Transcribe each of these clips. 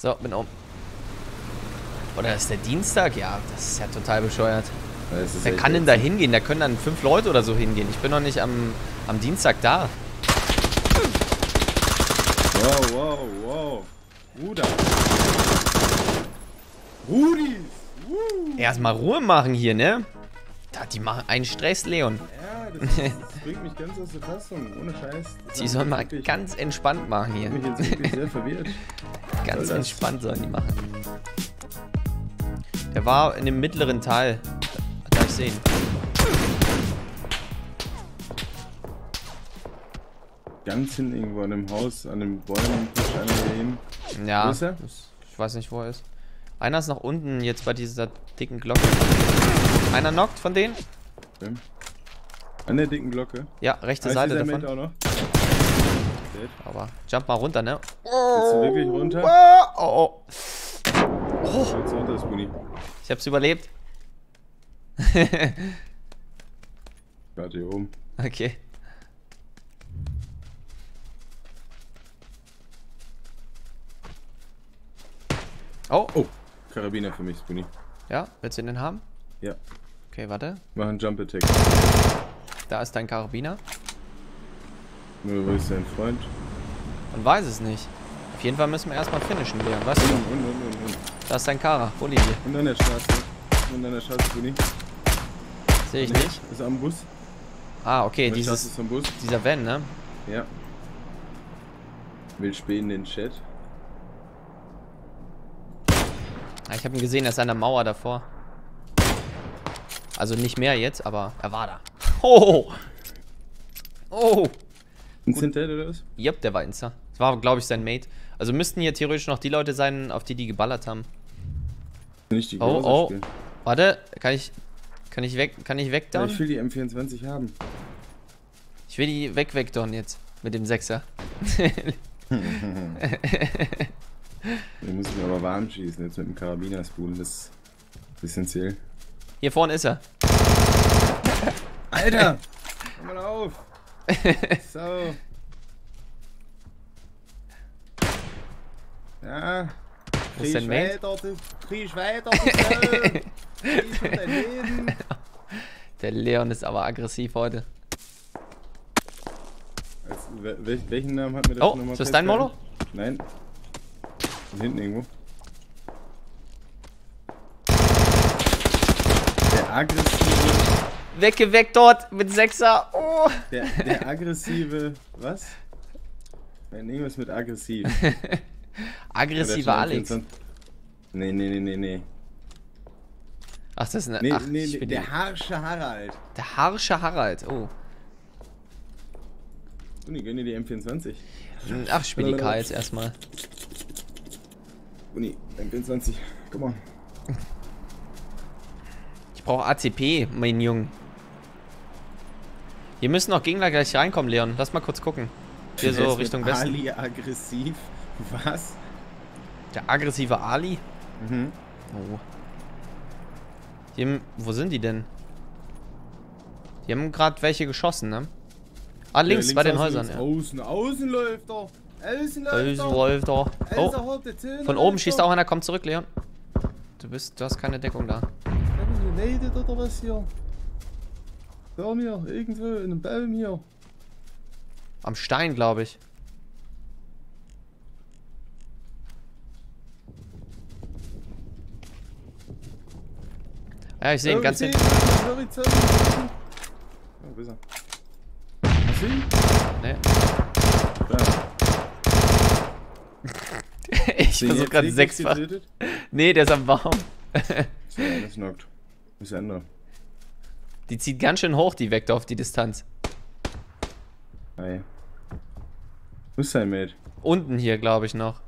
So, bin um. Oder ist der Dienstag? Ja, das ist ja total bescheuert. Wer kann denn da hingehen? Da können dann fünf Leute oder so hingehen. Ich bin noch nicht am, am Dienstag da. Wow, wow, wow. Bruder. Rudis. Erstmal Ruhe machen hier, ne? Da, die machen einen Stress, Leon. Ja, das, das bringt mich ganz aus der Fassung. Ohne Scheiß. Die sollen mal wirklich- ganz entspannt machen hier. hat mich jetzt wirklich sehr verwirrt. Ganz entspannt sollen die machen. Der war in dem mittleren Teil. Da ich sehen. Ganz hinten irgendwo an dem Haus, an den Bäumen, hin. Ja. Ich weiß nicht, wo er ist. Einer ist nach unten jetzt bei dieser dicken Glocke. Einer knockt von denen? An der dicken Glocke. Ja, rechte Ah, Seite davon. Auch noch. Aber jump mal runter, ne? Willst du wirklich runter? Oh, oh. Spoonie. Ich hab's überlebt. Gerade hier oben. Okay. Oh, Oh, Karabiner für mich, Spoonie. ja, willst du den haben? Ja. Okay, warte. Mach einen Jump Attack. Da ist dein Karabiner. Nur, wo ist dein Freund? Man weiß es nicht. Auf jeden Fall müssen wir erstmal finishen, Leon. Weißt Und, du? und, und, und, und. Da ist dein Kara. Wo liegt? Und an der Straße. Und an der Straße, Spoonie. Sehe ich nicht. Ist am Bus. Ah, okay, dieses, ist am Bus. dieser Van, ne? Ja. Will spähen den Chat. Ah, Ich habe ihn gesehen, er ist an der Mauer davor. Also nicht mehr jetzt, aber er war da. Oh! Oh! Ein Sintet oder was? Yep, der war Insta. Das war, glaube ich, sein Mate. Also müssten hier theoretisch noch die Leute sein, auf die die geballert haben. Nicht die Oh, Große oh. spielen. Warte, kann ich. Kann ich weg. Kann ich Ja, wegdown? ich will die M24 haben. Ich will die weg wegdown jetzt. Mit dem Sechser. Den muss ich aber warm schießen, jetzt mit dem Karabinerspoon. Das ist essentiell. Hier vorne ist er. Alter! Komm mal auf! So. Ja. Dein Mate? weiter, du kriegst weiter, du. Der Leon ist aber aggressiv heute. Als, wel, wel- welchen Namen hat mir das Oh, nochmal ist das dein? Molo? Nein. Und hinten irgendwo. Der aggressive. Weggeweckt dort mit Sechser. Oh! Der, der aggressive. Was? Nein, irgendwas mit aggressiv. Aggressiver Alex. 24. Nee, nee, nee, nee, nee. Ach, das ist eine. Nee, ach, nee, ich nee der die, harsche Harald. der harsche Harald. Oh. Uni, gönn dir die M24. Ach, spiel die K jetzt erstmal. Uni, M24. Komm mal. Brauche ACP, mein Junge. Hier müssen noch Gegner gleich reinkommen, Leon. Lass mal kurz gucken. Hier so ist Richtung Westen. Ali aggressiv. Was? Der aggressive Ali. Mhm. Oh. Hier, wo sind die denn? Die haben gerade welche geschossen, ne? Ah, links, Ja, bei den außen, Häusern, links ja. Außen, außen läuft er. Außen läuft er. Außen Oh, holt der Zähne, von oben läuft schießt er. auch einer. Komm zurück, Leon. Du bist, du hast keine Deckung da. Genadet oder was hier? Da mir, irgendwo in einem Baum hier. Am Stein, glaube ich. Ja, ich sehe ihn ganz hinten. Horizont. Oh, wo ist er? Hast du ihn? Nee. Da. ich versuche jetzt gerade sechsfach. Nee, der ist am Baum. So, das knockt. Der andere? Die zieht ganz schön hoch, die Vektor auf die Distanz. Hi. Wo ist dein Mate? Unten hier, glaube ich, noch.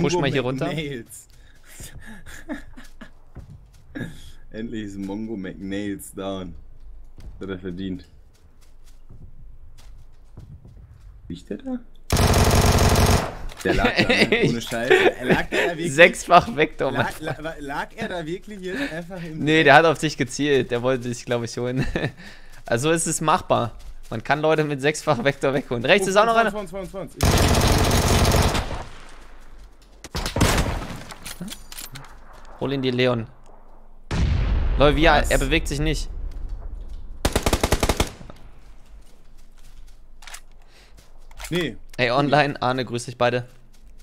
push mal hier runter. McNails. Endlich ist Mongo McNails down. Das hat er verdient. Liegt der da? Der lag da, ne? ohne Scheiße. Lag wirklich? Sechsfach Vektor. Lag, lag, er da wirklich jetzt einfach im Nee, der hat auf dich gezielt. Der wollte dich, glaube ich, holen. Also ist es machbar. Man kann Leute mit sechsfach Vektor wegholen. Rechts oh, ist auch noch einer. 20, 20, 20. Hol ihn dir, Leon. Leute, er bewegt sich nicht. Nee. Ey, online, Arne, grüß dich beide.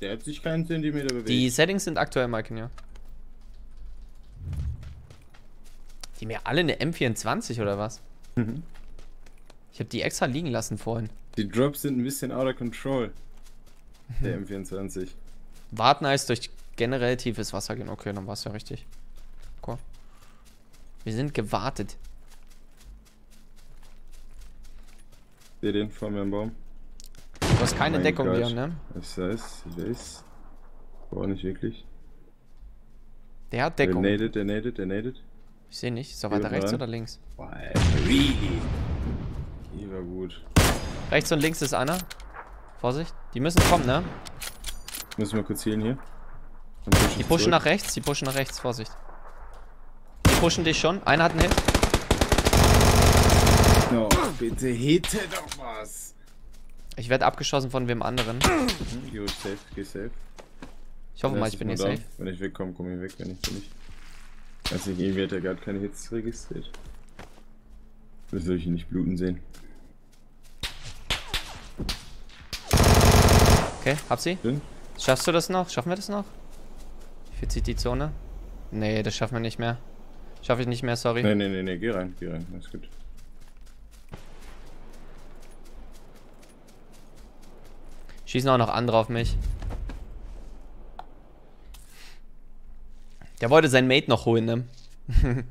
Der hat sich keinen Zentimeter bewegt. Die Settings sind aktuell, Malkin, ja. Die mir alle eine M24 oder was? Mhm. Ich habe die extra liegen lassen vorhin. Die Drops sind ein bisschen out of control. Der M24. Warten heißt durch generell tiefes Wasser gehen. Okay, dann war es ja richtig. Cool. Wir sind gewartet. Seht den vor mir im Baum. Du hast keine mein Deckung, Leon, ne? Ich weiß, ich weiß. Aber auch nicht wirklich. Der hat Deckung. Der nadet, der nadet, der nadet. Ich sehe nicht. Ist er weiter rechts oder links? Wow, really? Die war gut. Rechts und links ist einer. Vorsicht. Die müssen kommen, ne? Müssen wir kurz healen hier. Die pushen zurück. nach rechts, die pushen nach rechts, Vorsicht. Die pushen dich schon. Einer hat einen Hit. No, bitte hitte doch was. Ich werde abgeschossen von wem anderen. Mhm, geh safe, geh safe. Ich hoffe mal, ich bin hier safe. Wenn ich wegkomme, komme ich weg, wenn ich bin nicht. Also irgendwie hat er gerade keine Hits registriert. Das soll ich ihn nicht bluten sehen. Okay, hab sie. Bin? Schaffst du das noch? Schaffen wir das noch? Wie viel zieht die Zone? Nee, das schaffen wir nicht mehr. Schaffe ich nicht mehr, sorry. Nee, nee, nee, nee, geh rein, geh rein, alles gut. Schießen auch noch andere auf mich. Der wollte sein Mate noch holen, ne?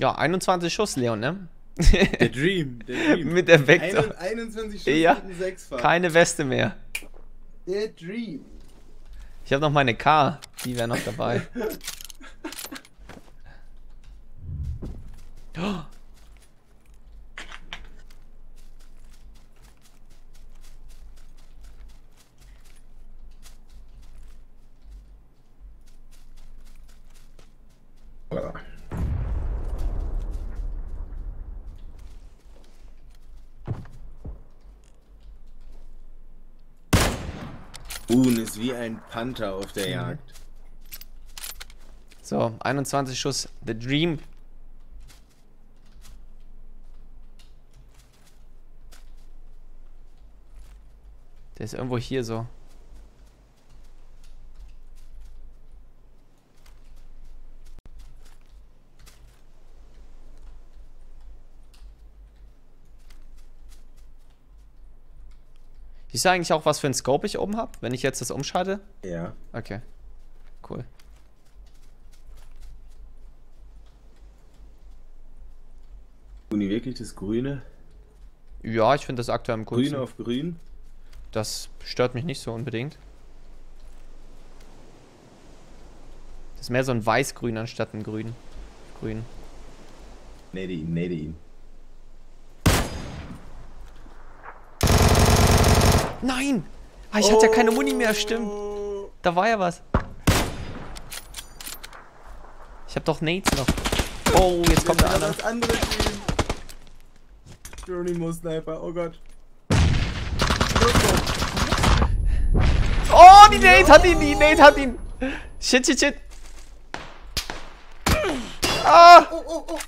ja, 21 Schuss, Leon, ne? der Dream, der Dream. Mit der Vector. 21 Schuss ja, mit Sechsfach. Keine Weste mehr. Der Dream. Ich habe noch meine K, die wäre noch dabei. oh. Boone ist wie ein Panther auf der mhm. Jagd. So, 21 Schuss. The Dream. Der ist irgendwo hier so. Siehst du eigentlich auch, was für ein Scope ich oben habe, wenn ich jetzt das umschalte? Ja. Okay. Cool. Uni wirklich das Grüne? Ja, ich finde das aktuell coolsten. Grün auf Grün? Das stört mich nicht so unbedingt. Das ist mehr so ein Weiß-Grün anstatt ein Grün. Grün. Nade ihn, nade ihn. Nein! Ah, ich oh. hatte ja keine Muni mehr, stimmt. Da war ja was. Ich hab doch Nates noch. Oh, jetzt kommt der andere. Das andere Team. Geronimo Sniper, oh Gott. Oh, die Nate hat ihn, die Nate hat ihn. Shit, shit, shit. Ah! Oh, oh, oh.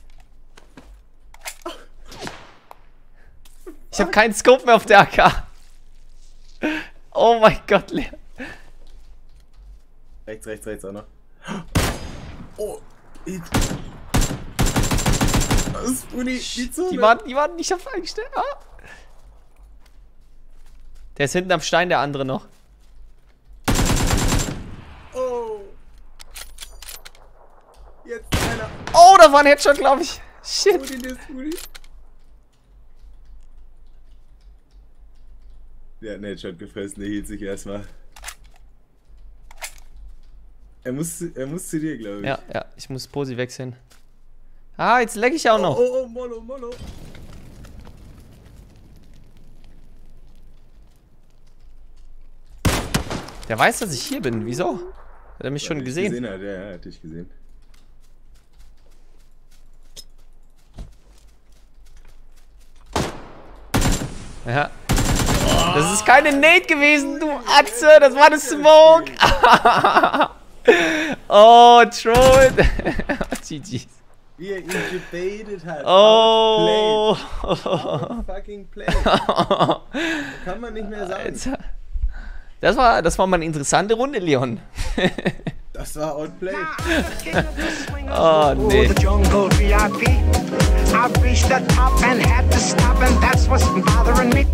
Ich hab keinen Scope mehr auf der AK. Oh mein Gott, Leon. Rechts, rechts, rechts auch noch. Oh, Was, Uni, die Zone. Die waren, die waren nicht auf eingestellt. Ah. Der ist hinten am Stein, der andere noch. Oh. Jetzt einer. Oh, da war ein Headshot, glaube ich. Shit. Uni, der hat einen Headshot gefressen, der hielt sich erstmal. Er muss, er muss zu dir, glaube ich. Ja, ja, ich muss Posi wechseln. Ah, jetzt leck ich auch noch. Oh, oh, oh, Molo, Molo. Der weiß, dass ich hier bin. Wieso? Hat er mich Weil schon gesehen? gesehen hat, ja, er hat dich gesehen. Ja. Das ist keine Nate gewesen, du Atze. Das war eine Smoke. oh, Troll. GG's. Wie er ihn gebaitet hat. Oh. Outplayed. Fucking play. Kann man nicht mehr sagen. Alter. Das war, das war mal eine interessante Runde, Leon. Das war outplayed. Oh, nee. The jungle VIP. I reached the top and had to stop, and that's what's bothering me.